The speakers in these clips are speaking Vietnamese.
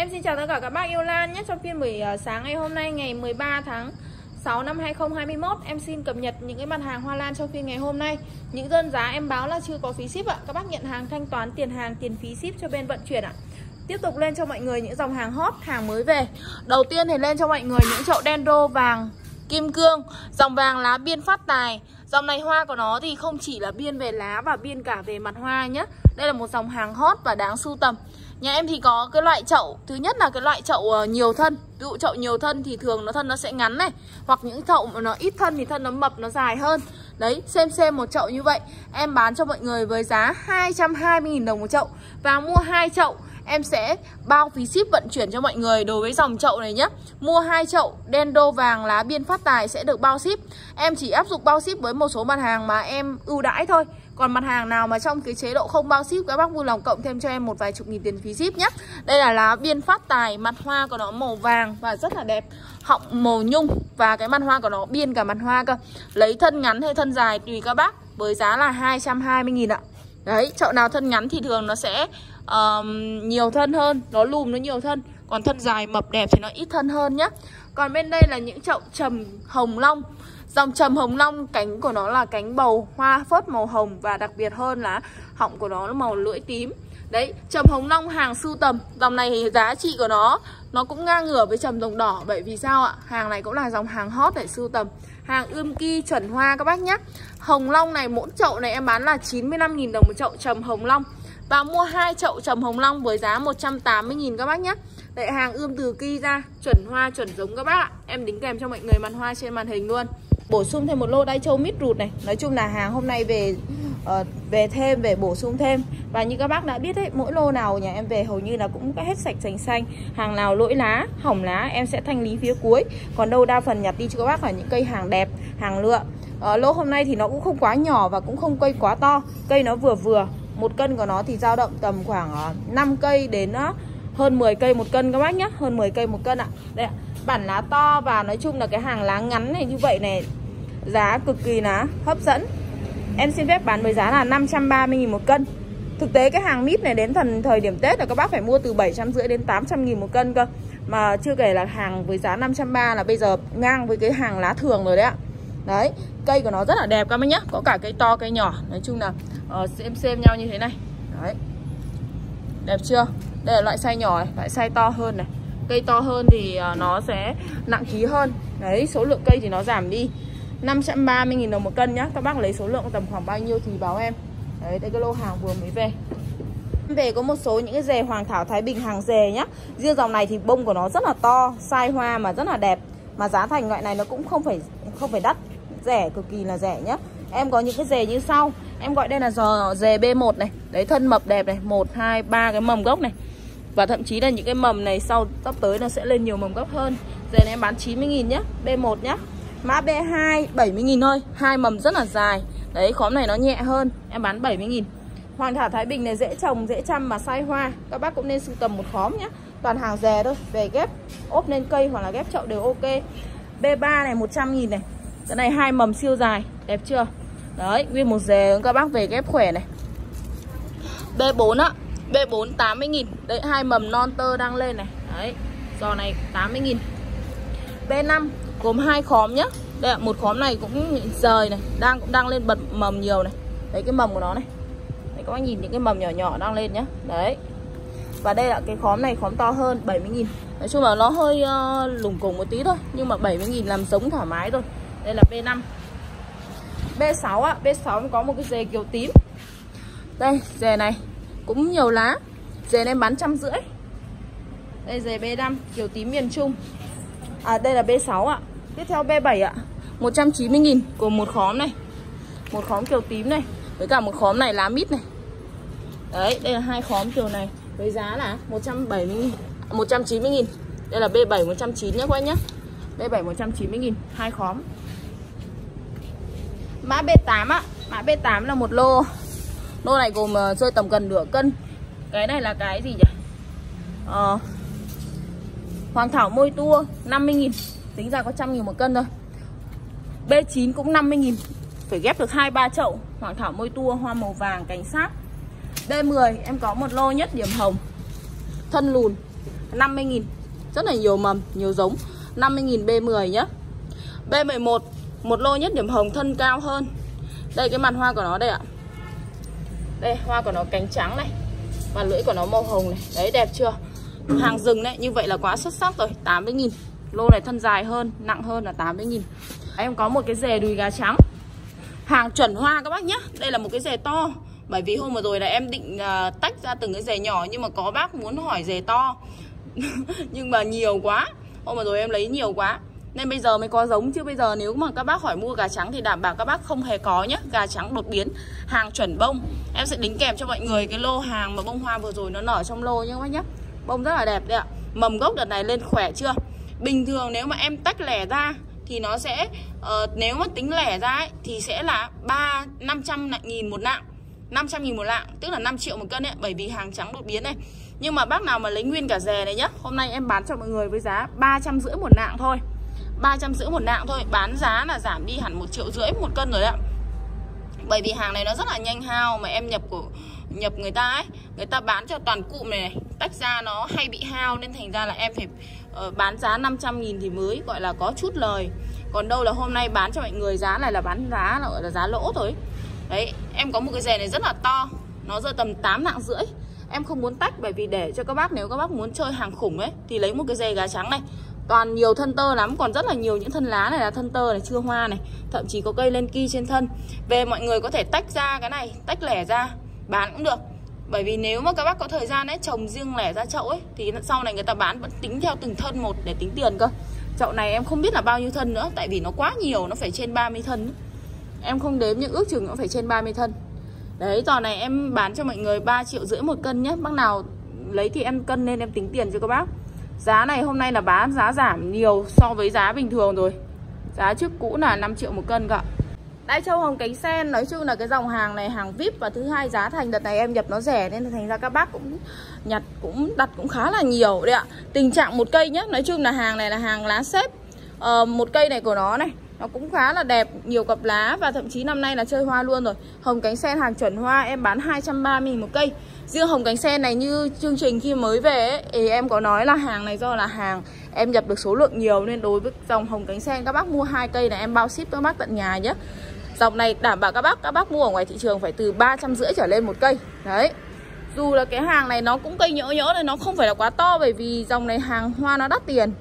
Em xin chào tất cả các bác yêu Lan nhé. Trong phiên buổi ờ, sáng ngày hôm nay ngày 13 tháng 6 năm 2021 Em xin cập nhật những cái mặt hàng hoa lan trong phiên ngày hôm nay. Những đơn giá em báo là chưa có phí ship ạ. Các bác nhận hàng thanh toán tiền hàng tiền phí ship cho bên vận chuyển ạ. Tiếp tục lên cho mọi người những dòng hàng hot, hàng mới về. Đầu tiên thì lên cho mọi người những chậu đen đô vàng kim cương Dòng vàng lá biên phát tài. Dòng này hoa của nó thì không chỉ là biên về lá và biên cả về mặt hoa nhé. Đây là một dòng hàng hot và đáng sưu tầm. Nhà em thì có cái loại chậu, Thứ nhất là cái loại chậu ờ, nhiều thân. Ví dụ chậu nhiều thân thì thường nó thân nó sẽ ngắn này. Hoặc những chậu mà nó ít thân thì thân nó mập, nó dài hơn. Đấy, xem xem một chậu như vậy. Em bán cho mọi người với giá 220.000 đồng một chậu. Và mua hai chậu, em sẽ bao phí ship vận chuyển cho mọi người đối với dòng chậu này nhé Mua hai chậu đen đô vàng, lá biên phát tài sẽ được bao ship. Em chỉ áp dụng bao ship với một số mặt hàng mà em ưu đãi thôi còn mặt hàng nào mà trong cái chế độ không bao ship các bác vui lòng cộng thêm cho em một vài chục nghìn tiền phí ship nhé Đây là lá biên phát tài, mặt hoa của nó màu vàng và rất là đẹp Họng màu nhung và cái mặt hoa của nó biên cả mặt hoa cơ. Lấy thân ngắn hay thân dài tùy các bác với giá là 220 nghìn ạ. Đấy, chậu nào thân ngắn thì thường nó sẽ uh, nhiều thân hơn Nó lùm nó nhiều thân. Còn thân dài mập đẹp thì nó ít thân hơn nhé Còn bên đây là những chậu trầm hồng long Dòng trầm hồng long cánh của nó là cánh bầu hoa phớt màu hồng Và đặc biệt hơn là họng của nó là màu lưỡi tím. Đấy, trầm hồng long hàng sưu tầm. Dòng này giá trị của nó Nó cũng ngang ngửa với trầm rồng đỏ. Bởi vì sao ạ? Hàng này cũng là dòng hàng hot để sưu tầm. Hàng ươm ki chuẩn hoa các bác nhé. Hồng long này, mỗi chậu này em bán là 95.000 đồng một chậu trầm hồng long. Và mua hai chậu trầm hồng long với giá 180.000 các bác nhé. Đấy, hàng ươm từ ki ra Chuẩn hoa, chuẩn giống các bác ạ. Em đính kèm cho mọi người màn hoa trên màn hình luôn bổ sung thêm một lô đai châu mít rụt này. Nói chung là hàng hôm nay về uh, về thêm về bổ sung thêm. Và như các bác đã biết đấy mỗi lô nào nhà em về hầu như là cũng hết sạch sành xanh. Hàng nào lỗi lá hỏng lá em sẽ thanh lý phía cuối. Còn đâu đa phần nhặt đi cho các bác là những cây hàng đẹp hàng lựa. Uh, lô hôm nay thì nó cũng không quá nhỏ và cũng không cây quá to. Cây nó vừa vừa một cân của nó thì dao động tầm khoảng ờ, uh, 5 cây đến uh, hơn 10 cây một cân các bác nhé hơn 10 cây một cân ạ. Đây ạ. Bản lá to và nói chung là cái hàng lá ngắn này như vậy này Giá cực kỳ là hấp dẫn. Em xin phép bán với giá là 530.000 một cân. Thực tế cái hàng mít này đến thần thời điểm Tết là các bác phải mua từ 750 đến 800 nghìn một cân cơ. Mà chưa kể là hàng với giá 530 là bây giờ ngang với cái hàng lá thường rồi đấy ạ. Đấy, cây của nó rất là đẹp các bác nhá. Có cả cây to cây nhỏ. Nói chung là uh, xem xem nhau như thế này. Đấy. Đẹp chưa? Đây là loại size nhỏ này, loại size to hơn này. Cây to hơn thì uh, nó sẽ nặng ký hơn. Đấy, số lượng cây thì nó giảm đi. 530.000 đồng một cân nhá. Các bác lấy số lượng tầm khoảng bao nhiêu thì báo em. Đấy, đây cái lô hàng vừa mới về. Về có một số những cái dề Hoàng Thảo Thái Bình hàng dề nhá. Riêng dòng này thì bông của nó rất là to Sai hoa mà rất là đẹp. Mà giá thành loại này nó cũng không phải không phải đắt. Rẻ, cực kỳ là rẻ nhá. Em có những cái dề như sau. Em gọi đây là giò dề B1 này. Đấy thân mập đẹp này. 1, 2, 3 cái mầm gốc này. Và thậm chí là những cái mầm này sau sắp tới nó sẽ lên nhiều mầm gốc hơn. Dề này em bán 90.000 nhá B1 nhá. Mã B2 70.000 thôi. Hai mầm rất là dài. Đấy, khóm này nó nhẹ hơn. Em bán 70.000 Hoàng thảo Thái Bình này dễ trồng, dễ chăm mà sai hoa. Các bác cũng nên sưu tầm một khóm nhé Toàn hàng rè thôi, Về ghép, ốp lên cây hoặc là ghép chậu đều ok. B3 này 100.000 này. Cái này hai mầm siêu dài. Đẹp chưa? Đấy, nguyên một rè các bác về ghép khỏe này. B4 á B4 80.000 Đấy, hai mầm non tơ đang lên này. Đấy Giò này 80.000 B5 gồm hai khóm nhá. Đây ạ một khóm này cũng rời này đang cũng đang lên bật mầm nhiều này. Đấy cái mầm của nó này. Đấy các bác nhìn những cái mầm nhỏ nhỏ đang lên nhá. Đấy. Và đây là cái khóm này khóm to hơn 70.000 Nói chung là nó hơi uh, lủng củng một tí thôi Nhưng mà 70.000 làm giống thoải mái thôi. Đây là B5 B6 ạ B6 có một cái dề kiểu tím. Đây dề này Cũng nhiều lá. Dề này bán trăm rưỡi. Đây dề B5 kiểu tím miền Trung. À đây là B6 ạ. Tiếp theo B7 ạ. 190.000 của một khóm này. Một khóm kiểu tím này, Với cả một khóm này lá mít này. Đấy, đây là hai khóm kiểu này, Với giá là 170 000 190.000 Đây là B7 190 nhé các anh nhé B7 190.000 hai khóm. Mã B8 ạ. Mã B8 là một lô. Lô này gồm ờ, rơi tầm gần nửa cân. Cái này là cái gì nhỉ? Ờ Hoàng thảo môi tua 50.000 Tính ra có trăm nghìn một cân thôi. B9 cũng 50 nghìn. Phải ghép được hai ba chậu. Hoàng thảo môi tua hoa màu vàng cánh sát. B10 em có một lô nhất điểm hồng. Thân lùn 50 nghìn. Rất là nhiều mầm, nhiều giống. 50 nghìn B10 nhá. B11 Một lô nhất điểm hồng thân cao hơn. Đây cái mặt hoa của nó đây ạ. Đây hoa của nó cánh trắng này. Mặt lưỡi của nó màu hồng này. Đấy đẹp chưa? Hàng rừng đấy, như vậy là quá xuất sắc rồi. 80 nghìn. Lô này thân dài hơn, nặng hơn là 80.000 Em có một cái dề đùi gà trắng. Hàng chuẩn hoa các bác nhé Đây là một cái dề to. Bởi vì hôm vừa rồi là em định uh, tách ra từng cái dề nhỏ Nhưng mà có bác muốn hỏi dề to. Nhưng mà nhiều quá. Hôm vừa rồi em lấy nhiều quá. Nên bây giờ mới có giống chứ bây giờ nếu mà các bác hỏi mua gà trắng thì đảm bảo các bác không hề có nhé Gà trắng đột biến hàng chuẩn bông. Em sẽ đính kèm cho mọi người cái lô hàng mà bông hoa vừa rồi nó nở trong lô nhé các bác nhé Bông rất là đẹp đấy ạ. Mầm gốc đợt này lên khỏe chưa? Bình thường nếu mà em tách lẻ ra thì nó sẽ uh, nếu mà tính lẻ ra ấy, thì sẽ là ba năm trăm nghìn một lạng 500 nghìn một lạng tức là 5 triệu một cân ấy bởi vì hàng trắng đột biến này. Nhưng mà bác nào mà lấy nguyên cả rè này nhá hôm nay em bán cho mọi người với giá ba trăm rưỡi một lạng thôi. Ba trăm rưỡi một lạng thôi bán giá là giảm đi hẳn một triệu rưỡi một cân rồi đấy ạ. Bởi vì hàng này nó rất là nhanh hao mà em nhập của nhập người ta ấy. Người ta bán cho toàn cụm này, này tách ra nó hay bị hao nên thành ra là em phải Ờ, bán giá 500 nghìn thì mới, gọi là có chút lời. Còn đâu là hôm nay bán cho mọi người, giá này là bán giá, là, gọi là giá lỗ thôi. Đấy, em có một cái rè này rất là to. Nó rơi tầm 8 nặng rưỡi. Em không muốn tách, bởi vì để cho các bác, nếu các bác muốn chơi hàng khủng ấy, thì lấy một cái dề gà trắng này. Toàn nhiều thân tơ lắm, còn rất là nhiều những thân lá này là thân tơ này, chưa hoa này. Thậm chí có cây lên ki trên thân. Về mọi người có thể tách ra cái này, tách lẻ ra, bán cũng được bởi vì nếu mà các bác có thời gian ấy trồng riêng lẻ ra chậu ấy, thì sau này người ta bán vẫn tính theo từng thân một để tính tiền cơ. Chậu này em không biết là bao nhiêu thân nữa, tại vì nó quá nhiều, nó phải trên 30 thân em không đếm nhưng ước chừng nó phải trên 30 thân. Đấy giò này em bán cho mọi người 3 triệu rưỡi một cân nhé. Bác nào lấy thì em cân nên em tính tiền cho các bác. Giá này hôm nay là bán giá giảm nhiều so với giá bình thường rồi. Giá trước cũ là 5 triệu một cân ạ. Đai châu hồng cánh sen nói chung là cái dòng hàng này hàng VIP và thứ hai giá thành đợt này em nhập nó rẻ nên thành ra các bác cũng nhặt cũng đặt cũng khá là nhiều đấy ạ. Tình trạng một cây nhé, nói chung là hàng này là hàng lá xếp. Ờ, một cây này của nó này nó cũng khá là đẹp, nhiều cặp lá và thậm chí năm nay là chơi hoa luôn rồi. Hồng cánh sen hàng chuẩn hoa em bán 230 000 một cây. Riêng hồng cánh sen này như chương trình khi mới về ấy, thì em có nói là hàng này do là hàng em nhập được số lượng nhiều nên đối với dòng hồng cánh sen các bác mua hai cây là em bao ship các bác tận nhà nhé. Dòng này đảm bảo các bác các bác mua ở ngoài thị trường phải từ ba trăm rưỡi trở lên một cây. Đấy. Dù là cái hàng này nó cũng cây nhỡ nhỡ này nó không phải là quá to bởi vì dòng này hàng hoa nó đắt tiền.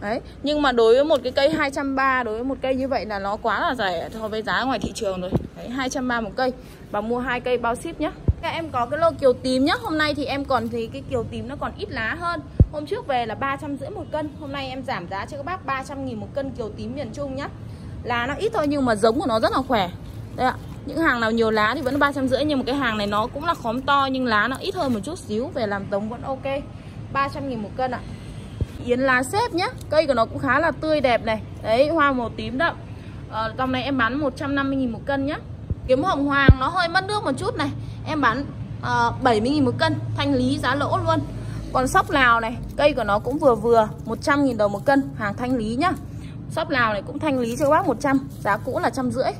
Đấy, nhưng mà đối với một cái cây 230 đối với một cây như vậy là nó quá là rẻ so với giá ngoài thị trường rồi. Đấy, 230 một cây và mua hai cây bao ship nhá. Các em có cái lô kiều tím nhá. Hôm nay thì em còn thấy cái kiều tím nó còn ít lá hơn. Hôm trước về là 350 một cân. Hôm nay em giảm giá cho các bác 300 000 một cân kiều tím miền Trung nhá lá nó ít thôi nhưng mà giống của nó rất là khỏe. Đây ạ. Những hàng nào nhiều lá thì vẫn ba trăm rưỡi nhưng mà cái hàng này nó cũng là khóm to nhưng lá nó ít hơn một chút xíu về làm tống vẫn ok. 300 nghìn một cân ạ. Yến lá xếp nhá. Cây của nó cũng khá là tươi đẹp này. Đấy hoa màu tím đậm. Ờ, dòng này em bán 150 nghìn một cân nhá. Kiếm hồng hoàng nó hơi mất nước một chút này. Em bán ờ, uh, 70 nghìn một cân thanh lý giá lỗ luôn. Còn sóc lào này cây của nó cũng vừa vừa 100 nghìn đồng một cân hàng thanh lý nhá. Shop nào này cũng thanh lý cho các bác 100 Giá cũ là trăm rưỡi.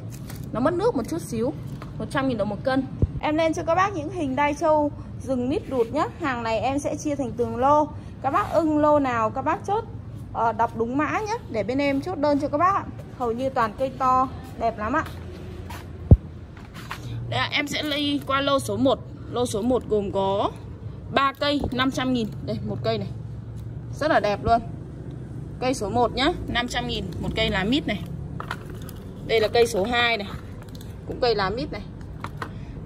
Nó mất nước một chút xíu 100 nghìn đồng một cân. Em lên cho các bác những hình đai châu rừng mít đụt nhé Hàng này em sẽ chia thành từng lô. Các bác ưng lô nào các bác chốt uh, Đọc đúng mã nhé Để bên em chốt đơn cho các bác ạ. Hầu như toàn cây to Đẹp lắm ạ. Đây em sẽ lấy qua lô số 1 Lô số 1 gồm có 3 cây 500 nghìn. Đây một cây này. Rất là đẹp luôn. Cây số 1 nhá. 500 nghìn một cây lá mít này. Đây là cây số 2 này. Cũng cây lá mít này.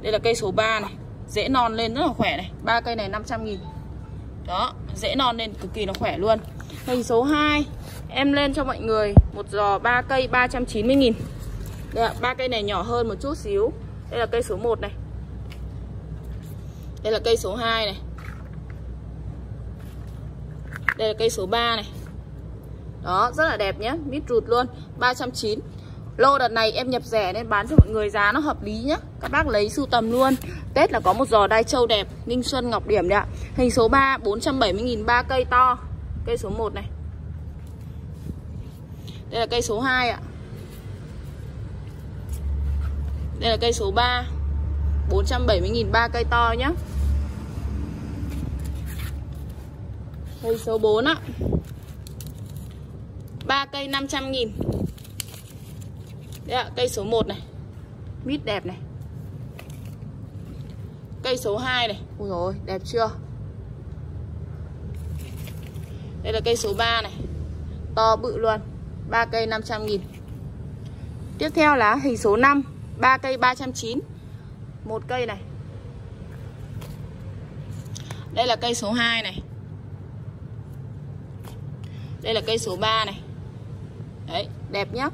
Đây là cây số 3 này. Dễ non lên rất là khỏe này. Ba cây này 500 nghìn. Đó dễ non lên cực kỳ là khỏe luôn. Cây số 2 Em lên cho mọi người. Một giò 3 cây 390 nghìn. Đây ạ, 3 cây này nhỏ hơn một chút xíu. Đây là cây số 1 này. Đây là cây số 2 này. Đây là cây số 3 này đó, rất là đẹp nhé Mít rụt luôn 390 Lô đợt này em nhập rẻ nên bán cho mọi người giá nó hợp lý nhá. Các bác lấy sưu tầm luôn. Tết là có một giò đai trâu đẹp, Ninh Xuân Ngọc Điểm đấy ạ. Hình số 3 470.000 ba cây to. Cây số 1 này. Đây là cây số 2 ạ. Đây là cây số 3 470.000 ba cây to nhá. Cây số 4 ạ. 3 cây 500 nghìn. Đây ạ, cây số 1 này. Mít đẹp này. Cây số 2 này. Ui dồi đẹp chưa? Đây là cây số 3 này. To bự luôn. 3 cây 500 nghìn. Tiếp theo là hình số 5 3 cây 390 một cây này. Đây là cây số 2 này. Đây là cây số 3 này Đấy, đẹp nhá.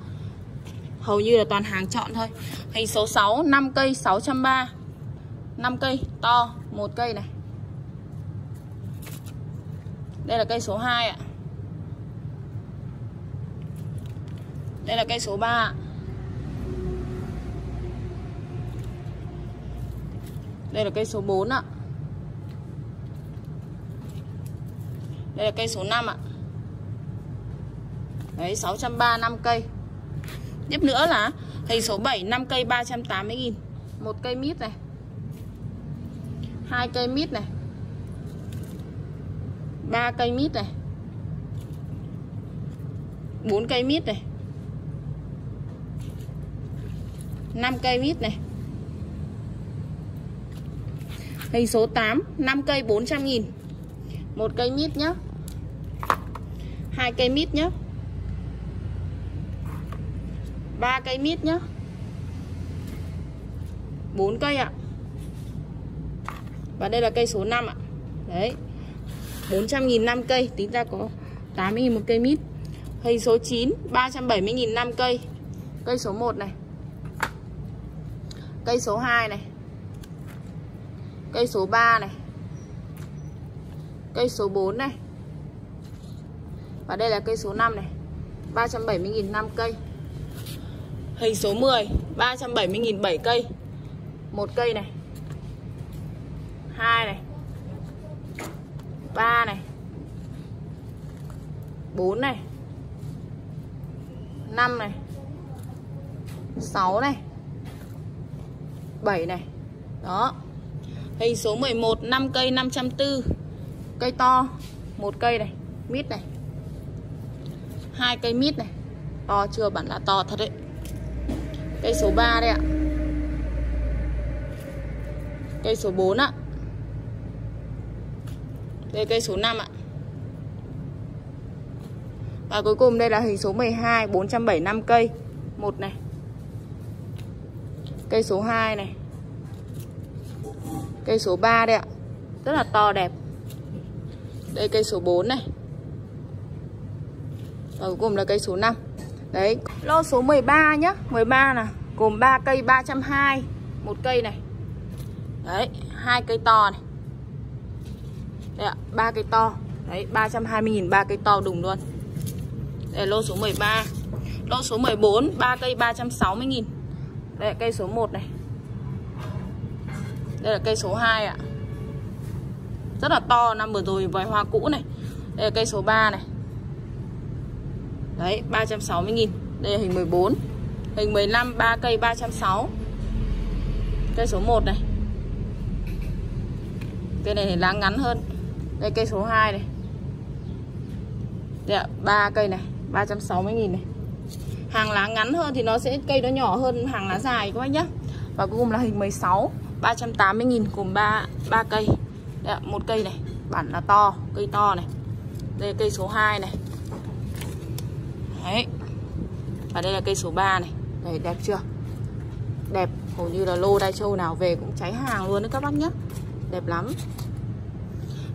Hầu như là toàn hàng chọn thôi. Hình số 6, 5 cây 630 5 cây, to một cây này. Đây là cây số 2 ạ. Đây là cây số 3 ạ. Đây là cây số 4 ạ. Đây là cây số 5 ạ. Đấy 635 cây. Tiếp nữa là hình số 7 5 cây 380 nghìn. Một cây mít này. Hai cây mít này. Ba cây mít này. Bốn cây mít này. 5 cây mít này. Hình số 8 5 cây 400 nghìn. Một cây mít nhá. Hai cây mít nhá ba cây mít nhá. 4 cây ạ. Và đây là cây số 5 ạ. Đấy. 400.000 5 cây. Tính ra có 80.000 một cây mít. Hình số 9 370.000 5 cây. Cây số 1 này. Cây số 2 này. Cây số 3 này. Cây số 4 này. Và đây là cây số 5 này. 370.000 5 cây. Hình số 10 370.000 7 cây. Một cây này. Hai này. Ba này. Bốn này. Năm này. Sáu này. 7 này. Đó. Hình số 11 5 cây 540 Cây to, một cây này. Mít này. Hai cây mít này. To chưa? Bản là to thật đấy. Cây số 3 đây ạ. Cây số 4 ạ. Đây, cây số 5 ạ. Và cuối cùng đây là hình số 12 475 cây. Một này. Cây số 2 này. Cây số 3 đây ạ. Rất là to đẹp. Đây, cây số 4 này. Và cuối cùng là cây số 5 Đấy Lô số 13 nhá. 13 nè. Gồm 3 cây 320 một cây này. Đấy, hai cây to này. Đây ạ 3 cây to. Đấy 320.000 3 cây to đùng luôn. Đây, lô số 13 Lô số 14 3 cây 360.000 Đây là cây số 1 này. Đây là cây số 2 ạ. Rất là to, năm vừa rồi vài hoa cũ này. Đây là cây số 3 này. Đấy 360.000 đây là hình 14 Hình 15 3 cây 360 Cây số 1 này. Cây này thì lá ngắn hơn. Đây cây số 2 này. Đây ạ 3 cây này 360 nghìn này. Hàng lá ngắn hơn thì nó sẽ cây nó nhỏ hơn hàng lá dài các bác nhá. Và cuối cùng là hình 16 380 nghìn cùng 3, 3 cây. Đây ạ, 1 cây này Bản là to, cây to này. Đây cây số 2 này. Đấy. Và đây là cây số 3 này. Đấy đẹp chưa? Đẹp, hầu như là lô đai châu nào về cũng cháy hàng luôn đấy các bác nhé Đẹp lắm.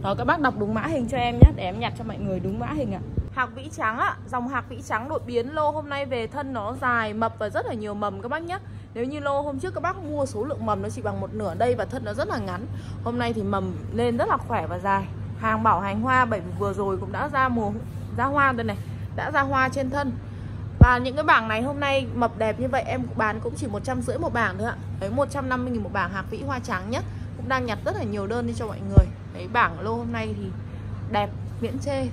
Đó các bác đọc đúng mã hình cho em nhé Để em nhặt cho mọi người đúng mã hình ạ. À. Hạc vĩ trắng ạ, dòng hạc vĩ trắng đột biến lô hôm nay về thân nó dài, mập và rất là nhiều mầm các bác nhé Nếu như lô hôm trước các bác mua số lượng mầm nó chỉ bằng một nửa đây và thân nó rất là ngắn. Hôm nay thì mầm lên rất là khỏe và dài. Hàng bảo hành hoa bởi vì vừa rồi cũng đã ra mùa ra hoa đây này Đã ra hoa trên thân. Và những cái bảng này hôm nay mập đẹp như vậy em bán cũng chỉ một trăm rưỡi một bảng thôi ạ. Đấy 150 000 một bảng hạc vĩ hoa trắng nhé Cũng đang nhặt rất là nhiều đơn đi cho mọi người. Đấy bảng lô hôm nay thì đẹp miễn chê.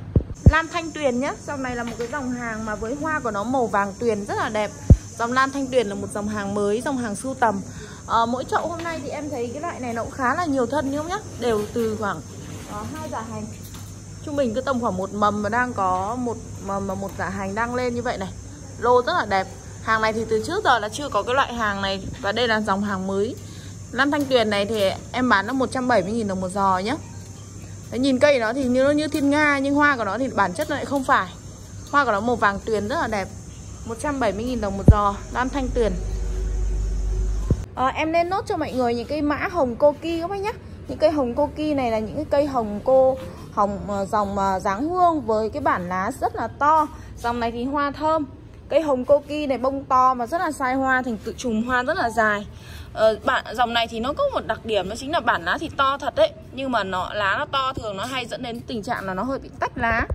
Lan Thanh Tuyền nhé Dòng này là một cái dòng hàng mà với hoa của nó màu vàng tuyền rất là đẹp. Dòng Lan Thanh Tuyền là một dòng hàng mới, dòng hàng sưu tầm. À, Mỗi chậu hôm nay thì em thấy cái loại này nó cũng khá là nhiều thân đúng không nhá. Đều từ khoảng ờ, uh, 2 giả hành. Trung bình cứ tầm khoảng một mầm mà đang có một mầm mà một giả hành đang lên như vậy này lô rất là đẹp. Hàng này thì từ trước giờ là chưa có cái loại hàng này và đây là dòng hàng mới. Lan Thanh Tuyền này thì em bán nó 170.000 đồng một giò nhá. Đấy, nhìn cây nó thì như nó như thiên nga nhưng hoa của nó thì bản chất nó lại không phải. Hoa của nó màu vàng tuyền rất là đẹp. 170.000 đồng một giò Lan Thanh Tuyền à, ờ, em nên nốt cho mọi người những cây mã hồng cô ki các bác nhá. Những cây hồng cô ki này là những cái cây hồng cô hồng ờ, dòng ờ, dáng hương với cái bản lá rất là to. Dòng này thì hoa thơm cây hồng cô ki này bông to mà rất là sai hoa thành tự chùm hoa rất là dài. Ờ, bản dòng này thì nó có một đặc điểm đó chính là bản lá thì to thật đấy. Nhưng mà nó lá nó to thường nó hay dẫn đến tình trạng là nó hơi bị tách lá.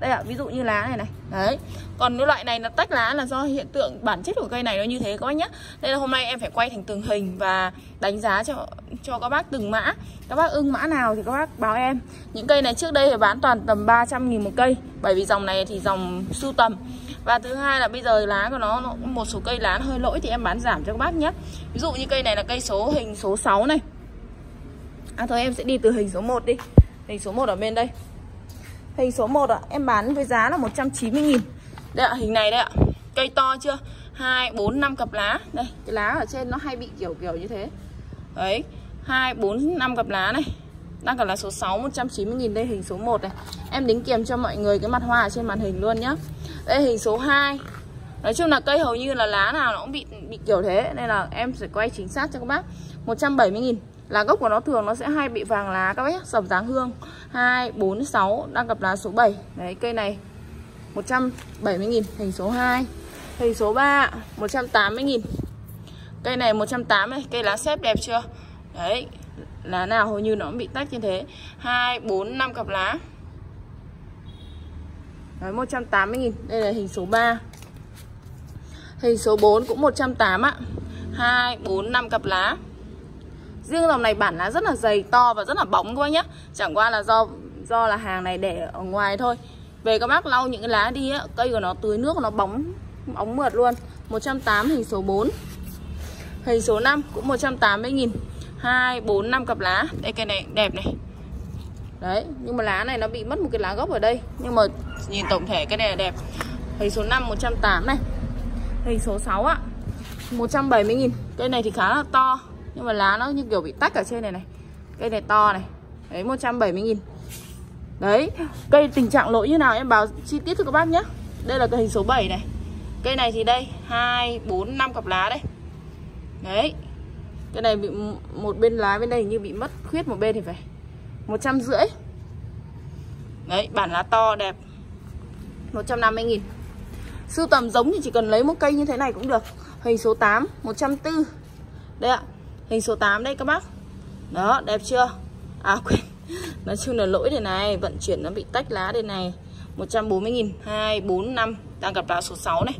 Đây ạ ví dụ như lá này này. Đấy. Còn cái loại này là tách lá là do hiện tượng bản chất của cây này nó như thế các bác nhé đây là hôm nay em phải quay thành từng hình và đánh giá cho cho các bác từng mã. Các bác ưng mã nào thì các bác báo em. Những cây này trước đây thì bán toàn tầm 300 nghìn một cây. Bởi vì dòng này thì dòng sưu tầm và thứ hai là bây giờ lá của nó, nó một số cây lá nó hơi lỗi thì em bán giảm cho các bác nhé. Ví dụ như cây này là cây số hình số 6 này. À thôi em sẽ đi từ hình số 1 đi. Hình số 1 ở bên đây. Hình số 1 ạ, à, em bán với giá là 190 nghìn. Đây ạ, à, hình này đây ạ. À. Cây to chưa? 2, 4, 5 cặp lá. Đây, cái lá ở trên nó hay bị kiểu kiểu như thế. Đấy 2, 4, 5 cặp lá này. Đang còn là số 6, 190 000 Đây hình số 1 này. Em đính kèm cho mọi người cái mặt hoa ở trên màn hình luôn nhá. Đây hình số 2 Nói chung là cây hầu như là lá nào nó cũng bị bị kiểu thế Nên là em sẽ quay chính xác cho các bác. 170 000 Lá gốc của nó thường nó sẽ hay bị vàng lá các bác nhé Sầm dáng hương. 2, 4, 6 Đang gặp lá số 7 Đấy cây này. 170.000 Hình số 2 Hình số 3 180.000 Cây này 180 Cây lá xếp đẹp chưa? Đấy. Lá nào hầu như nó cũng bị tách như thế. 2, 4, 5 cặp lá. Đấy 180.000 Đây là hình số 3 Hình số 4 cũng 180 ạ. 2, 4, 5 cặp lá. Riêng dòng này bản lá rất là dày to và rất là bóng các bác nhé Chẳng qua là do do là hàng này để ở ngoài thôi. Về các bác lau những cái lá đi á Cây của nó tưới nước nó bóng bóng mượt luôn. 180 hình số 4 Hình số 5 cũng 180 nghìn. 2, 4, 5 cặp lá. Đây cây này đẹp này. Đấy, nhưng mà lá này nó bị mất một cái lá gốc ở đây. Nhưng mà nhìn tổng thể cái này là đẹp. Hình số 5 180 này. Hình số 6 ạ 170 nghìn. Cây này thì khá là to nhưng mà lá nó như kiểu bị tách ở trên này này. Cây này to này. Đấy 170 nghìn. Đấy cây tình trạng lỗi như nào em báo chi tiết cho các bác nhé. Đây là cái hình số 7 này. Cây này thì đây hai bốn năm cặp lá đây. Đấy cái này bị một bên lá bên đây như bị mất khuyết một bên thì phải. Một trăm rưỡi. Đấy bản lá to đẹp. 150 nghìn. Sưu tầm giống thì chỉ cần lấy một cây như thế này cũng được. Hình số 8 140 Đây ạ Hình số 8 đây các bác. Đó đẹp chưa? À quên. Nói chung là lỗi đây này Vận chuyển nó bị tách lá đây này. 140 nghìn 2, 4, 5 Đang gặp lá số 6 này.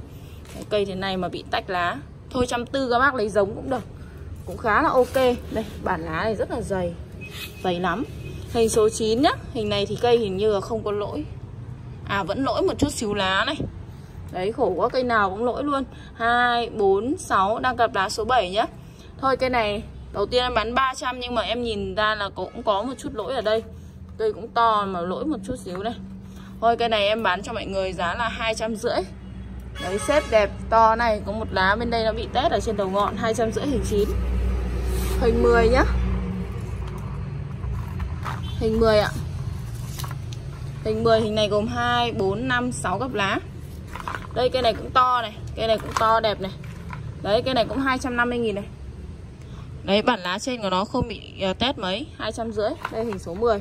Cây thế này mà bị tách lá. Thôi trăm tư các bác lấy giống cũng được. Cũng khá là ok. Đây bản lá này rất là dày Dày lắm. Hình số 9 nhá Hình này thì cây hình như là không có lỗi. À vẫn lỗi một chút xíu lá này. Đấy khổ quá cây nào cũng lỗi luôn. 2, 4, 6 Đang gặp lá số 7 nhá. Thôi cây này đầu tiên em bán 300 nhưng mà em nhìn ra là cũng có một chút lỗi ở đây. Cây cũng to mà lỗi một chút xíu đây Thôi cây này em bán cho mọi người giá là 250 Đấy xếp đẹp to này Có một lá bên đây nó bị tét ở trên đầu ngọn 250 hình 9 Hình 10 nhá. Hình 10 ạ. Hình 10 hình này gồm 2, 4, 5, 6 gấp lá. Đây cây này cũng to này. Cây này cũng to đẹp này. Đấy cây này cũng 250 nghìn này. Đấy bản lá trên của nó không bị uh, test mấy. 250 Đây hình số 10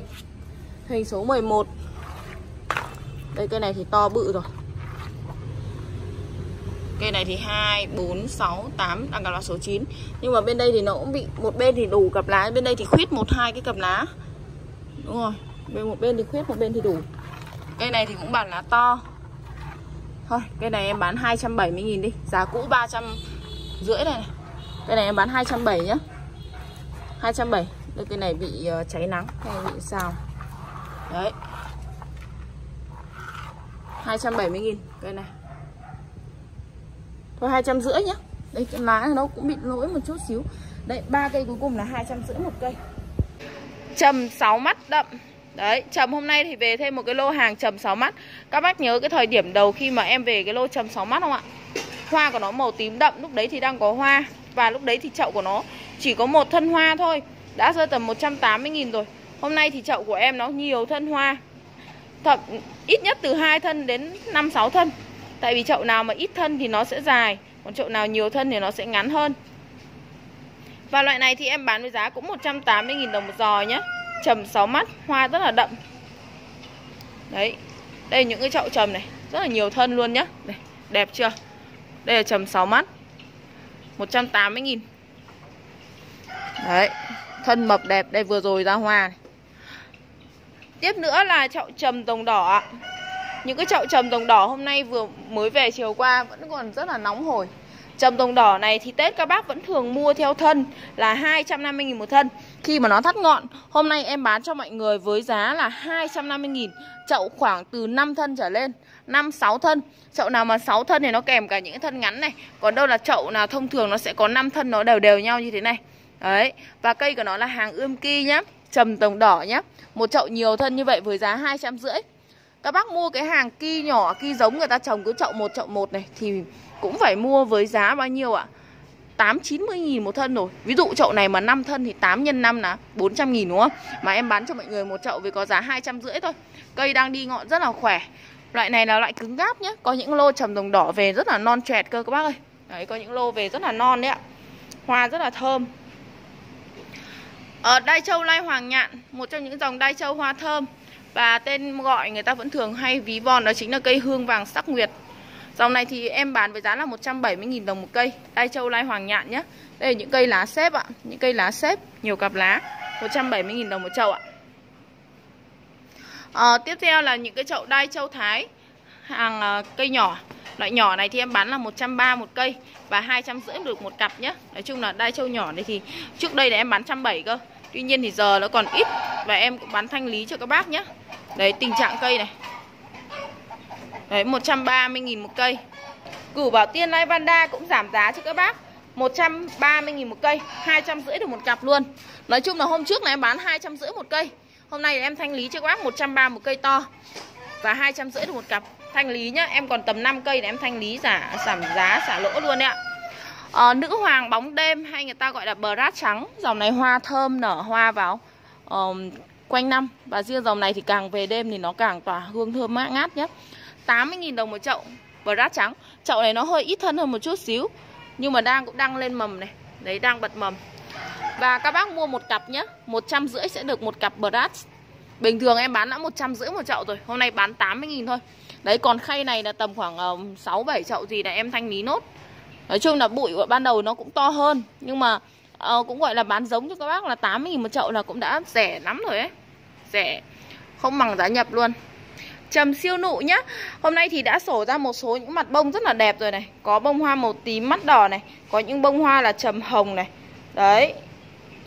Hình số 11 Đây cây này thì to bự rồi. Cây này thì 2, 4, 6, 8 Đang gặp là số 9 Nhưng mà bên đây thì nó cũng bị Một bên thì đủ cặp lá Bên đây thì khuyết một hai cái cặp lá. Đúng rồi bên Một bên thì khuyết một bên thì đủ. Cây này thì cũng bản lá to. Thôi cây này em bán 270 nghìn đi. Giá cũ 300 rưỡi này, Cây này em bán 270 nhá. 270 Đây cây này bị ờ, cháy nắng Cây này bị sao? Đấy. 270 nghìn cây này. Thôi 250 nhá. Đây cái lá nó cũng bị lỗi một chút xíu. Đấy ba cây cuối cùng là 250 một cây. Trầm 6 mắt đậm. Đấy, trầm hôm nay thì về thêm một cái lô hàng trầm 6 mắt. Các bác nhớ cái thời điểm đầu khi mà em về cái lô trầm 6 mắt không ạ? Hoa của nó màu tím đậm, lúc đấy thì đang có hoa. Và lúc đấy thì chậu của nó chỉ có một thân hoa thôi. Đã rơi tầm 180.000 rồi. Hôm nay thì chậu của em nó nhiều thân hoa. Thậm ít nhất từ hai thân đến 5-6 thân. Tại vì chậu nào mà ít thân thì nó sẽ dài Còn chậu nào nhiều thân thì nó sẽ ngắn hơn. Và loại này thì em bán với giá cũng 180.000 đồng một giò nhé Trầm 6 mắt, hoa rất là đậm. Đấy Đây những cái chậu trầm này Rất là nhiều thân luôn nhá. Đây, Đẹp chưa? Đây là trầm 6 mắt 180.000 Đấy Thân mập đẹp Đây vừa rồi ra hoa này. Tiếp nữa là chậu trầm đồng đỏ những cái chậu trầm rồng đỏ hôm nay vừa mới về chiều qua Vẫn còn rất là nóng hổi. Trầm rồng đỏ này thì Tết các bác vẫn thường mua theo thân, là 250.000 một thân. Khi mà nó thắt ngọn, Hôm nay em bán cho mọi người với giá là 250.000 Chậu khoảng từ 5 thân trở lên 5-6 thân. Chậu nào mà 6 thân thì nó kèm cả những cái thân ngắn này. Còn đâu là chậu nào thông thường nó sẽ có 5 thân, nó đều đều nhau như thế này. Đấy, Và cây của nó là hàng ươm ki nhá, Trầm rồng đỏ nhá. Một chậu nhiều thân như vậy với giá 250 000 các bác mua cái hàng ki nhỏ Ki giống người ta trồng cứ chậu một chậu một này Thì cũng phải mua với giá bao nhiêu ạ? 8 90 nghìn một thân rồi. Ví dụ chậu này mà 5 thân thì 8 x 5 là 400 nghìn đúng không? Mà em bán cho mọi người một chậu với có giá 250 thôi. Cây đang đi ngọn rất là khỏe. Loại này là loại cứng gáp nhé. Có những lô trầm đồng đỏ về rất là non chẹt cơ các bác ơi. Đấy có những lô về rất là non đấy ạ. Hoa rất là thơm. Ở Đai Châu Lai Hoàng Nhạn, một trong những dòng Đai Châu hoa thơm và tên gọi người ta vẫn thường hay ví von đó chính là cây hương vàng sắc nguyệt. Dòng này thì em bán với giá là 170.000 đồng một cây. Đai châu lai hoàng nhạn nhé. Đây là những cây lá xếp ạ Những cây lá xếp, nhiều cặp lá. 170.000 đồng một chậu ạ. À, Tiếp theo là những cái chậu đai châu thái Hàng à, cây nhỏ. Loại nhỏ này thì em bán là 130 một cây Và 250 được một cặp nhé. Nói chung là đai châu nhỏ này thì Trước đây là em bán 170 cơ. Tuy nhiên thì giờ nó còn ít Và em cũng bán thanh lý cho các bác nhé. Đấy tình trạng cây này. Đấy 130.000 một cây. Củ Bảo Tiên Lai Vanda cũng giảm giá cho các bác. 130.000 một cây 250 được một cặp luôn. Nói chung là hôm trước là em bán 250 một cây. Hôm nay em thanh lý cho các bác 130 một cây to Và 250 được một cặp. Thanh lý nhá Em còn tầm 5 cây để em thanh lý giả giảm giá xả lỗ luôn đấy ạ. À, Nữ hoàng bóng đêm hay người ta gọi là brass trắng. Dòng này hoa thơm nở hoa vào. Um, quanh năm. Và riêng dòng này thì càng về đêm thì nó càng tỏa hương thơm mát ngát nhé. 80.000 đồng một chậu Brad trắng. Chậu này nó hơi ít thân hơn một chút xíu Nhưng mà đang cũng đang lên mầm này. Đấy đang bật mầm. Và các bác mua một cặp nhé. Rưỡi sẽ được một cặp Brad Bình thường em bán đã rưỡi một chậu rồi Hôm nay bán 80.000 thôi. Đấy còn khay này là tầm khoảng ờ, uh, 6-7 chậu gì là em thanh lý nốt. Nói chung là bụi ban đầu nó cũng to hơn Nhưng mà uh, cũng gọi là bán giống cho các bác là 80.000 một chậu là cũng đã rẻ lắm rồi ấy. Rẻ Không bằng giá nhập luôn. Trầm siêu nụ nhá. Hôm nay thì đã sổ ra một số những mặt bông rất là đẹp rồi này. Có bông hoa màu tím mắt đỏ này Có những bông hoa là trầm hồng này. Đấy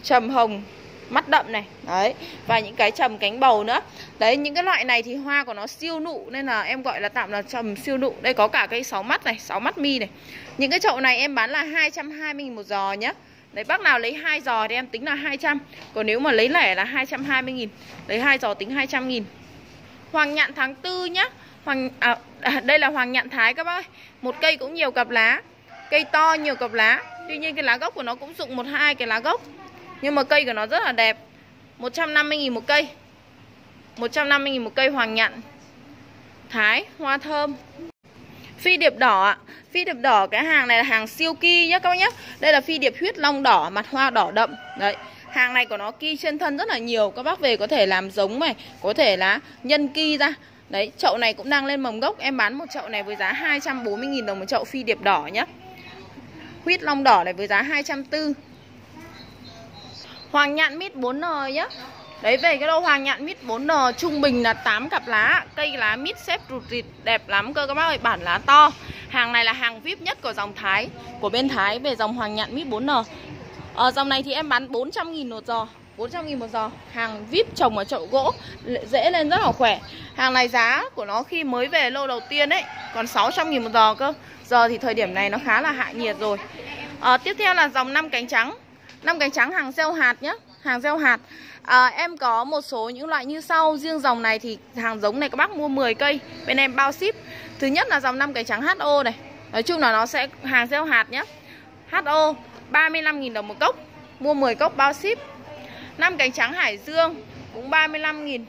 Trầm hồng mắt đậm này. Đấy Và những cái trầm cánh bầu nữa. Đấy những cái loại này thì hoa của nó siêu nụ Nên là em gọi là tạm là trầm siêu nụ. Đây có cả cây sáu mắt này sáu mắt mi này. Những cái chậu này em bán là 220.000 một giò nhá. Đấy bác nào lấy hai giò thì em tính là 200 Còn nếu mà lấy lẻ là 220 nghìn. Lấy hai giò tính 200 nghìn. Hoàng nhạn tháng tư nhá. Hoàng à, à, Đây là hoàng nhạn thái các bác ơi. Một cây cũng nhiều cặp lá. Cây to nhiều cặp lá. Tuy nhiên cái lá gốc của nó cũng dụng một hai cái lá gốc. Nhưng mà cây của nó rất là đẹp. 150 nghìn một cây. 150 nghìn một cây hoàng nhạn Thái, hoa thơm. Phi điệp đỏ ạ. Phi điệp đỏ, cái hàng này là hàng siêu ki nhá các bác nhé Đây là phi điệp huyết long đỏ, Mặt hoa đỏ đậm. Đấy, Hàng này của nó ki trên thân rất là nhiều. Các bác về có thể làm giống này, Có thể là nhân ki ra. Đấy, chậu này cũng đang lên mầm gốc. Em bán một chậu này với giá 240.000 đồng một chậu phi điệp đỏ nhá. Huyết long đỏ này với giá 240 Hoàng nhạn mít 4N nhá. Đấy về cái lô hoàng nhạn mít 4N Trung bình là 8 cặp lá Cây lá mít xếp rụt rịt đẹp lắm cơ các bác ơi Bản lá to. Hàng này là hàng VIP nhất của dòng Thái Của bên Thái về dòng hoàng nhạn mít 4N ở ờ, Dòng này thì em bán 400 nghìn một giò 400 nghìn một giò. Hàng VIP trồng ở chậu gỗ Dễ lên rất là khỏe. Hàng này giá của nó khi mới về lô đầu tiên ấy Còn 600 nghìn một giò cơ. Giờ thì thời điểm này nó khá là hạ nhiệt rồi. À, Tiếp theo là dòng 5 cánh trắng. 5 cánh trắng hàng gieo hạt nhé Hàng gieo hạt à, Em có một số những loại như sau. Riêng dòng này thì hàng giống này các bác mua 10 cây. Bên em bao ship. Thứ nhất là dòng 5 cái trắng HO này. Nói chung là nó sẽ hàng gieo hạt nhé HO 35.000 đồng một cốc. Mua 10 cốc bao ship. 5 cánh trắng Hải Dương cũng 35.000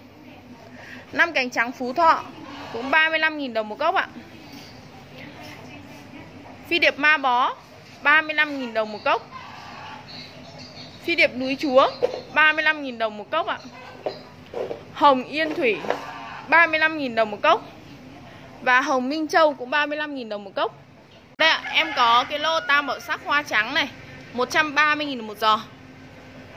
5 cánh trắng Phú Thọ cũng 35.000 đồng một cốc ạ. Phi điệp ma bó 35.000 đồng một cốc. Phi điệp núi chúa 35.000 đồng một cốc ạ. Hồng Yên Thủy 35.000 đồng một cốc. Và Hồng Minh Châu cũng 35.000 đồng một cốc. Đây ạ, em có cái lô tam bảo sắc hoa trắng này 130.000 một giò.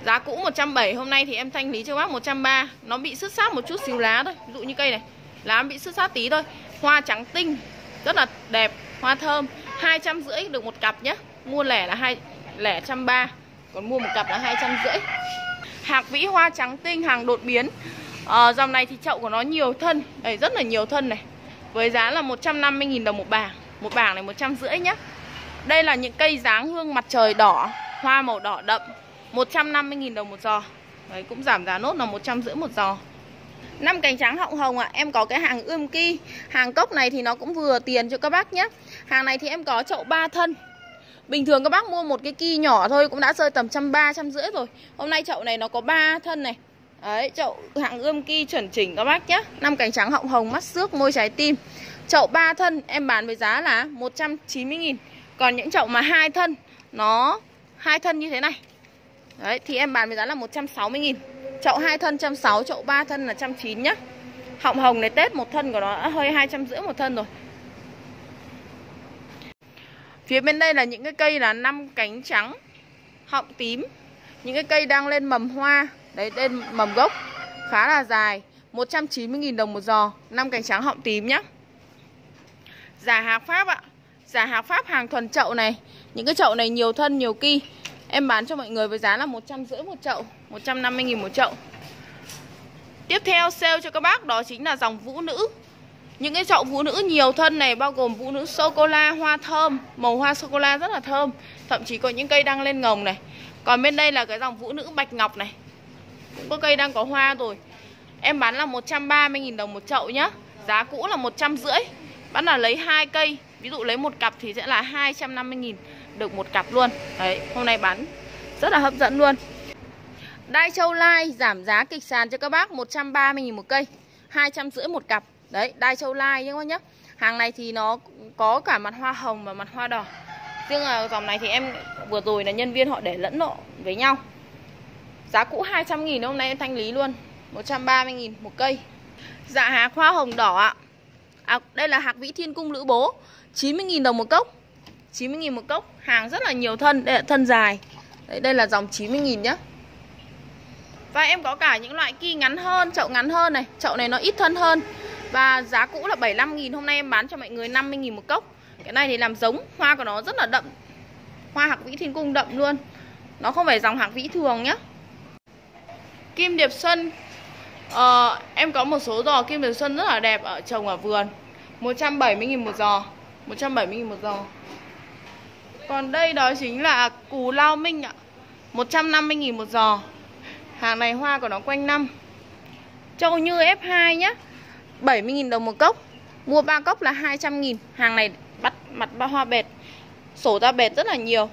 Giá cũ 170 Hôm nay thì em thanh lý cho bác 130 Nó bị sứt sát một chút xíu lá thôi Ví dụ như cây này. Lá bị sứt sát tí thôi. Hoa trắng tinh Rất là đẹp Hoa thơm. 250 được một cặp nhé Mua lẻ là hai lẻ trăm ba. Còn mua một cặp là hai trăm rưỡi. Hạc vĩ hoa trắng tinh hàng đột biến. À, Dòng này thì chậu của nó nhiều thân. Đây rất là nhiều thân này. Với giá là 150.000 đồng một bảng. Một bảng này một trăm rưỡi nhá. Đây là những cây dáng hương mặt trời đỏ Hoa màu đỏ đậm. 150.000 đồng một giò. Đấy cũng giảm giá nốt là 150 một giò. Năm cành trắng họng hồng ạ. À. Em có cái hàng ươm ki. Hàng cốc này thì nó cũng vừa tiền cho các bác nhé Hàng này thì em có chậu 3 thân. Bình thường các bác mua một cái ki nhỏ thôi Cũng đã rơi tầm trăm ba trăm rưỡi rồi. Hôm nay chậu này nó có 3 thân này. Đấy chậu hạng ươm ki chuẩn chỉnh các bác nhé năm cánh trắng họng hồng mắt xước môi trái tim. Chậu 3 thân em bán với giá là 190.000 Còn những chậu mà hai thân Nó hai thân như thế này. Đấy thì em bán với giá là 160 000 Chậu hai thân 160, chậu 3 thân là 190 nhá. Họng hồng này Tết một thân của nó đã hơi 250 một thân rồi. Phía bên đây là những cái cây là năm cánh trắng, họng tím. Những cái cây đang lên mầm hoa, đấy lên mầm gốc khá là dài, 190.000 đồng một giò, năm cánh trắng họng tím nhá. Giả hạc Pháp ạ. Giả hạc Pháp hàng thuần chậu này. Những cái chậu này nhiều thân, nhiều ki. Em bán cho mọi người với giá là 150 một chậu 150.000 một chậu Tiếp theo sale cho các bác đó chính là dòng vũ nữ những cái chậu vũ nữ nhiều thân này bao gồm vũ nữ sô-cô-la hoa thơm Màu hoa sô-cô-la rất là thơm Thậm chí có những cây đang lên ngồng này. Còn bên đây là cái dòng vũ nữ bạch ngọc này. Cũng có cây đang có hoa rồi. Em bán là 130.000 đồng một chậu nhá. Giá cũ là 150 Bán là lấy hai cây. Ví dụ lấy một cặp thì sẽ là 250.000 được một cặp luôn. Đấy, hôm nay bán rất là hấp dẫn luôn. Đai Châu Lai giảm giá kịch sàn cho các bác 130.000 một cây 250 một cặp. Đấy, Đai Châu Lai nhé các nhé Hàng này thì nó có cả mặt hoa hồng và mặt hoa đỏ. Riêng là dòng này thì em vừa rồi là nhân viên họ để lẫn lộ với nhau. Giá cũ 200.000 hôm nay em thanh lý luôn. 130.000 một cây. Dạ hạc hoa hồng đỏ ạ. À, Đây là hạc vĩ thiên cung lữ bố. 90.000 đồng một cốc. 90.000 một cốc. Hàng rất là nhiều thân. Đây là thân dài. Đấy, Đây là dòng 90 nghìn nhá. Và em có cả những loại ki ngắn hơn Chậu ngắn hơn này. Chậu này nó ít thân hơn. Và giá cũ là 75.000 Hôm nay em bán cho mọi người 50.000 một cốc. Cái này thì làm giống Hoa của nó rất là đậm. Hoa hạc vĩ thiên cung đậm luôn. Nó không phải dòng hạc vĩ thường nhá. Kim Điệp Xuân uh, Em có một số giò Kim Điệp Xuân rất là đẹp ở trồng ở vườn. 170.000 một giò 170.000 một giò. Còn đây đó chính là củ lao minh ạ. 150.000 một giò. Hàng này hoa của nó quanh năm. Châu như F2 nhá. 70.000 đồng một cốc. Mua 3 cốc là 200.000 Hàng này bắt mặt ba hoa bệt. Sổ ra bệt rất là nhiều.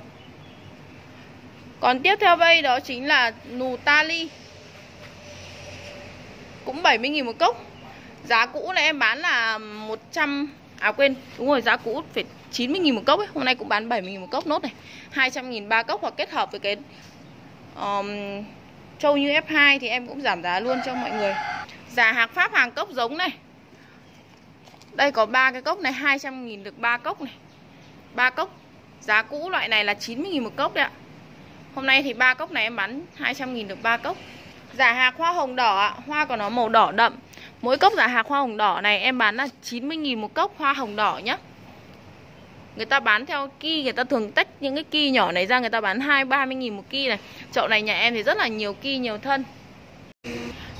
Còn tiếp theo đây đó chính là nù tali Cũng 70.000 một cốc. Giá cũ là em bán là 100 À quên, đúng rồi, giá cũ phải 90.000 một cốc ấy. Hôm nay cũng bán 70.000 một cốc nốt này. 200.000 ba cốc hoặc kết hợp với cái um, Châu như F2 thì em cũng giảm giá luôn cho mọi người giả hạt Pháp hàng cốc giống này. Đây có ba cái cốc này 200.000 được ba cốc này. Ba cốc Giá cũ loại này là 90.000 một cốc đấy ạ. Hôm nay thì ba cốc này em bán 200.000 được ba cốc. Dạ, giả hạc hoa hồng đỏ ạ. Hoa của nó màu đỏ đậm. Mỗi cốc dạ giả hạc hoa hồng đỏ này em bán là 90.000 một cốc hoa hồng đỏ nhá. Người ta bán theo ki, người ta thường tách những cái ki nhỏ này ra Người ta bán 2-30 một ki này. Chậu này nhà em thì rất là nhiều ki, nhiều thân.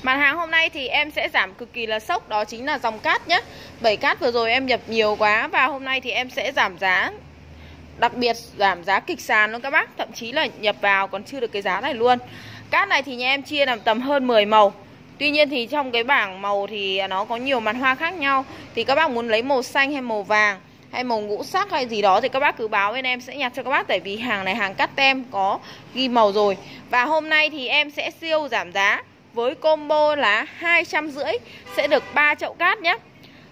Mặt hàng hôm nay thì em sẽ giảm cực kỳ là sốc, Đó chính là dòng cát nhé bảy cát vừa rồi em nhập nhiều quá Và hôm nay thì em sẽ giảm giá. Đặc biệt giảm giá kịch sàn luôn các bác, Thậm chí là nhập vào còn chưa được cái giá này luôn. Cát này thì nhà em chia làm tầm hơn 10 màu. Tuy nhiên thì trong cái bảng màu thì nó có nhiều mặt hoa khác nhau. Thì các bác muốn lấy màu xanh hay màu vàng hay màu ngũ sắc hay gì đó thì các bác cứ báo bên em, sẽ nhặt cho các bác. Tại vì hàng này hàng cắt tem có ghi màu rồi. Và hôm nay thì em sẽ siêu giảm giá với combo là hai trăm rưỡi sẽ được 3 chậu cát nhé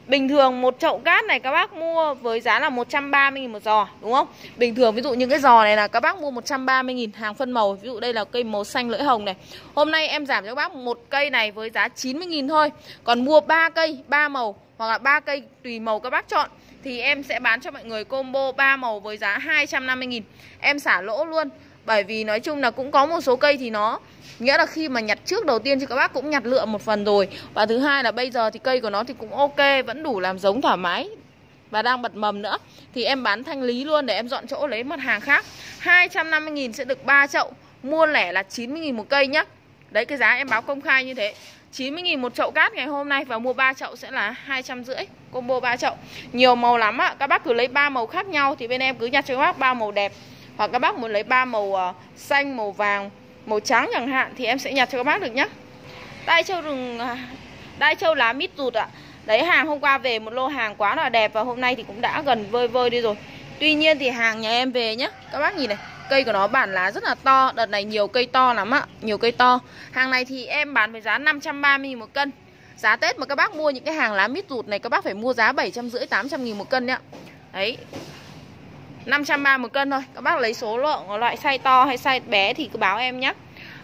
Bình thường một chậu cát này các bác mua với giá là 130 000 một giò đúng không? Bình thường ví dụ những cái giò này là các bác mua 130 000 hàng phân màu. Ví dụ đây là cây màu xanh lưỡi hồng này. Hôm nay em giảm cho các bác một cây này với giá 90 000 thôi. Còn mua 3 cây, 3 màu hoặc là 3 cây tùy màu các bác chọn thì em sẽ bán cho mọi người combo 3 màu với giá 250 000 Em xả lỗ luôn. Bởi vì nói chung là cũng có một số cây thì nó, Nghĩa là khi mà nhặt trước đầu tiên thì các bác cũng nhặt lựa một phần rồi. Và thứ hai là bây giờ thì cây của nó thì cũng ok, Vẫn đủ làm giống thoải mái Và đang bật mầm nữa. Thì em bán thanh lý luôn để em dọn chỗ lấy mặt hàng khác. 250.000 sẽ được 3 chậu, Mua lẻ là 90.000 một cây nhá. Đấy, cái giá em báo công khai như thế. 90.000 một chậu cát ngày hôm nay Và mua 3 chậu sẽ là 250 Combo 3 chậu. Nhiều màu lắm ạ. Các bác cứ lấy 3 màu khác nhau Thì bên em cứ nhặt cho các bác 3 màu đẹp. Hoặc các bác muốn lấy ba màu uh, xanh, màu vàng màu trắng chẳng hạn thì em sẽ nhặt cho các bác được nhá. Đai châu rừng à, đai châu lá mít rụt ạ. Đấy hàng hôm qua về một lô hàng quá là đẹp và hôm nay thì cũng đã gần vơi vơi đi rồi. Tuy nhiên thì hàng nhà em về nhá. Các bác nhìn này cây của nó bản lá rất là to đợt này nhiều cây to lắm ạ nhiều cây to. Hàng này thì em bán với giá 530 một cân. Giá Tết mà các bác mua những cái hàng lá mít rụt này các bác phải mua giá 750 800 nghìn một cân nhá đấy 530 một cân thôi. Các bác lấy số lượng loại size to hay size bé thì cứ báo em nhé.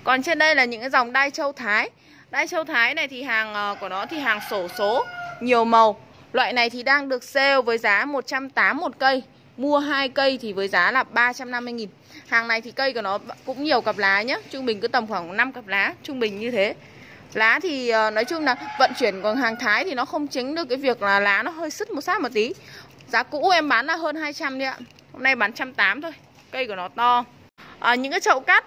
Còn trên đây là những cái dòng đai châu Thái. Đai châu Thái này thì hàng ờ, của nó thì hàng sổ số, Nhiều màu. Loại này thì đang được sale với giá 180 một cây. Mua hai cây thì với giá là 350 nghìn. Hàng này thì cây của nó cũng nhiều cặp lá nhé. Trung bình cứ tầm khoảng 5 cặp lá, Trung bình như thế. Lá thì ờ, nói chung là vận chuyển còn hàng Thái thì nó không tránh được cái việc là lá nó hơi sứt một sát một tí. Giá cũ em bán là hơn 200 đi ạ. Hôm nay bán 180 thôi Cây của nó to. À, Những cái chậu cát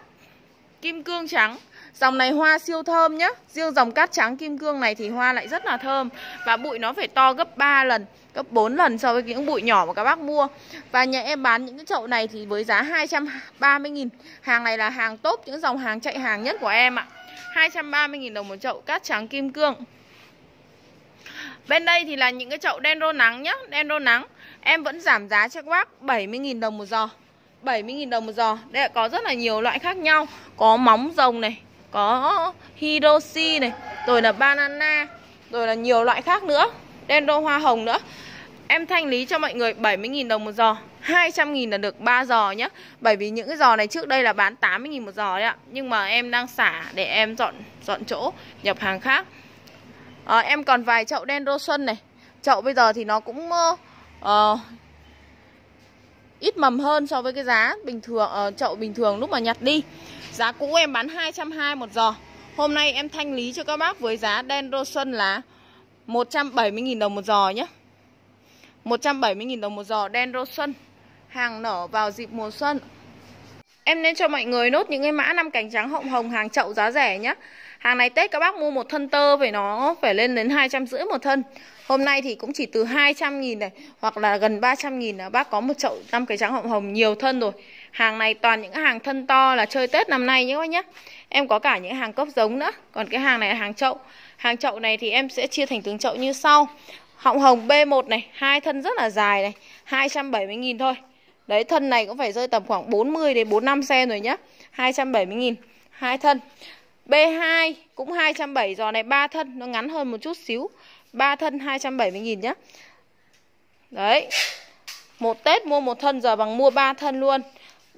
kim cương trắng. Dòng này hoa siêu thơm nhá. Riêng dòng cát trắng kim cương này thì hoa lại rất là thơm. Và bụi nó phải to gấp 3 lần Gấp 4 lần so với những bụi nhỏ mà các bác mua. Và nhà em bán những cái chậu này thì với giá 230.000 Hàng này là hàng tốt Những dòng hàng chạy hàng nhất của em ạ. 230.000 đồng một chậu cát trắng kim cương. Bên đây thì là những cái chậu đen rô nắng nhá Đen rô nắng. Em vẫn giảm giá cho các bác 70.000 đồng một giò. 70.000 đồng một giò. Đây là có rất là nhiều loại khác nhau. Có móng rồng này Có Hiroshi này Rồi là banana Rồi là nhiều loại khác nữa. Đen hoa hồng nữa. Em thanh lý cho mọi người 70.000 đồng một giò. 200.000 là được 3 giò nhé Bởi vì những cái giò này trước đây là bán 80.000 một giò đấy ạ. Nhưng mà em đang xả để em dọn dọn chỗ nhập hàng khác. À, Em còn vài chậu đen đô xuân này. Chậu bây giờ thì nó cũng uh, Ờ, ít mầm hơn so với cái giá bình thường uh, chậu bình thường lúc mà nhặt đi. Giá cũ em bán 220 một giò. Hôm nay em thanh lý cho các bác với giá đen rô xuân là 170.000 đồng một giò nhé 170.000 đồng một giò đen rô xuân. Hàng nở vào dịp mùa xuân. Em nên cho mọi người nốt những cái mã năm cánh trắng hồng hồng hàng chậu giá rẻ nhé Hàng này Tết các bác mua một thân tơ phải nó phải lên đến hai trăm rưỡi một thân. Hôm nay thì cũng chỉ từ 200 nghìn này, Hoặc là gần 300 nghìn là bác có một chậu năm cái trắng hồng hồng nhiều thân rồi. Hàng này toàn những hàng thân to là chơi Tết năm nay nhé các bác nhé. Em có cả những hàng cốc giống nữa, Còn cái hàng này là hàng chậu. Hàng chậu này thì em sẽ chia thành từng chậu như sau. Họng hồng B1 này, hai thân rất là dài này 270 nghìn thôi. Đấy, thân này cũng phải rơi tầm khoảng 40 đến 45 cm rồi nhá 270 nghìn, hai thân. B2 cũng 270 giò này, ba thân, nó ngắn hơn một chút xíu. 3 thân 270.000 nhá. Đấy. Một Tết mua một thân giờ bằng mua 3 thân luôn.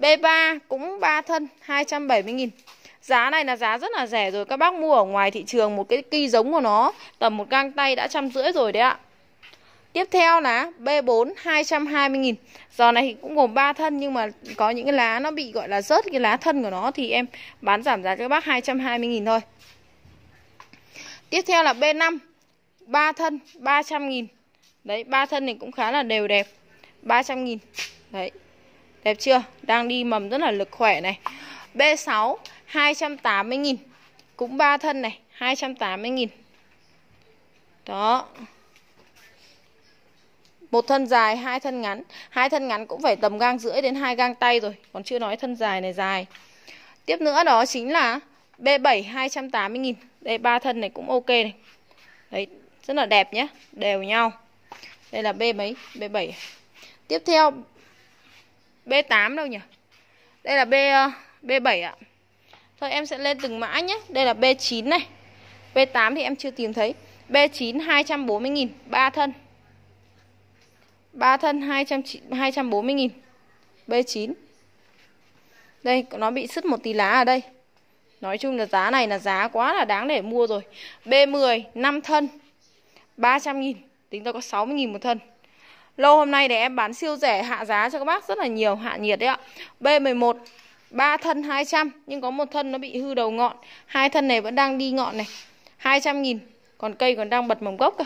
B3 cũng 3 thân 270.000 Giá này là giá rất là rẻ rồi. Các bác mua ở ngoài thị trường một cái kỳ giống của nó, Tầm một gang tay đã trăm rưỡi rồi đấy ạ. Tiếp theo là B4 220.000 Giò này thì cũng gồm 3 thân, Nhưng mà có những cái lá nó bị, gọi là, rớt cái lá thân của nó Thì em bán giảm giá cho các bác 220.000 thôi. Tiếp theo là B5 3 thân 300 nghìn. Đấy 3 thân này cũng khá là đều đẹp. 300 nghìn. Đấy Đẹp chưa? Đang đi mầm rất là lực khỏe này. B6 280 nghìn. Cũng 3 thân này 280 nghìn. Đó. Một thân dài, hai thân ngắn. Hai thân ngắn cũng phải tầm gang rưỡi đến hai gang tay rồi. Còn chưa nói thân dài này dài. Tiếp nữa đó chính là B7 280 nghìn. Đây ba thân này cũng ok này. Đấy rất là đẹp nhé. Đều nhau. Đây là B mấy? B7 Tiếp theo B8 đâu nhỉ? Đây là B ờ, B7 ạ. Thôi em sẽ lên từng mã nhé. Đây là B9 này. B8 thì em chưa tìm thấy. B9 240 nghìn ba thân. Ba thân 200, 240 nghìn. B9 Đây nó bị sứt một tí lá ở đây. Nói chung là giá này là giá quá là đáng để mua rồi. B10 5 thân. 300 nghìn, Tính ra có 60 nghìn một thân. Lô hôm nay để em bán siêu rẻ, hạ giá cho các bác rất là nhiều, hạ nhiệt đấy ạ. B11 3 thân 200 Nhưng có một thân nó bị hư đầu ngọn. Hai thân này vẫn đang đi ngọn này. 200 nghìn, Còn cây còn đang bật mầm gốc cơ.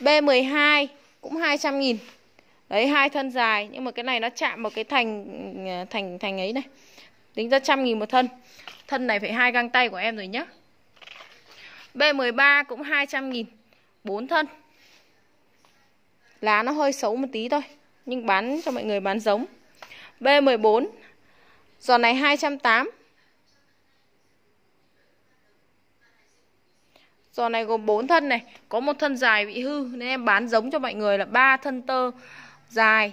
B12 cũng 200 nghìn. Đấy, hai thân dài, Nhưng mà cái này nó chạm vào cái thành thành thành ấy này. Tính ra trăm nghìn một thân. Thân này phải hai găng tay của em rồi nhá. B13 cũng 200 nghìn bốn thân. Lá nó hơi xấu một tí thôi, Nhưng bán cho mọi người bán giống. B14 Giò này 280 Giò này gồm 4 thân này, Có một thân dài bị hư, Nên em bán giống cho mọi người là ba thân tơ dài.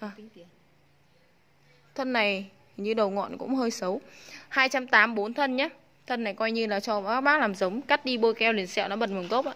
À. Thân này như đầu ngọn cũng hơi xấu. 284 thân nhé Thân này coi như là cho các bác làm giống, Cắt đi bôi keo liền sẹo, nó bật nguồn gốc ạ.